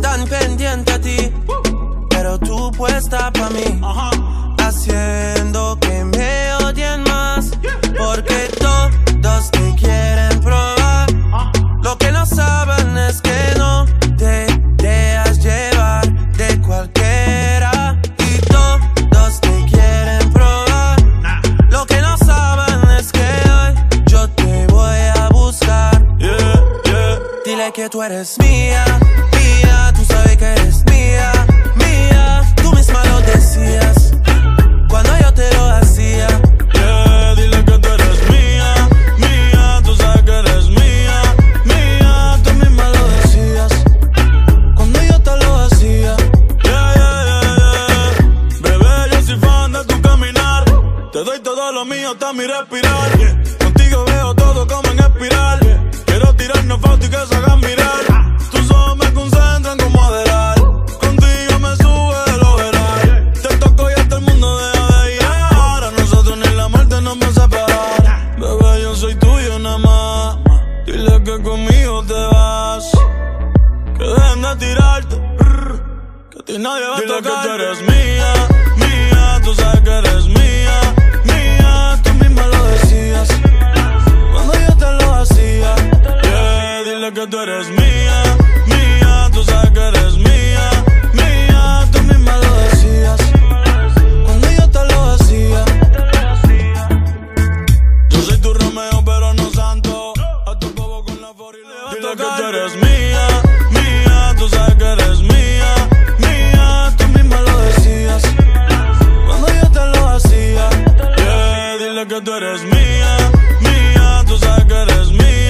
tan pendiente a ti, pero tú puesta pa' mí, haciendo que me odien más, porque todos te yeah. Que tú eres mía, mía, tú sabes que eres mía, mía. Tú misma lo decías cuando yo te lo hacía. Yeah, dile que tú eres mía, mía, tú sabes que eres mía, mía, tú misma lo decías cuando yo te lo hacía. Yeah, yeah, yeah, yeah. Bebé, yo soy fan de tu caminar, te doy todo lo mío hasta mi respirar. Contigo veo todo como en espiral. Quiero nada más. Dile que conmigo te vas. Que dejen de tirarte. Que a ti nadie va a tocar. que tú eres mía, mía. Tú sabes que eres mía, mía. Tú misma lo decías. Cuando yo te lo hacía. Yeah, dile que tú eres mía, mía. Tú sabes que eres mía. eres mía, mía, tú sabes que eres mía, mía, tú misma lo decías. Cuando yo te lo hacía, yeah, dile que tú eres mía, mía, tú sabes que eres mía.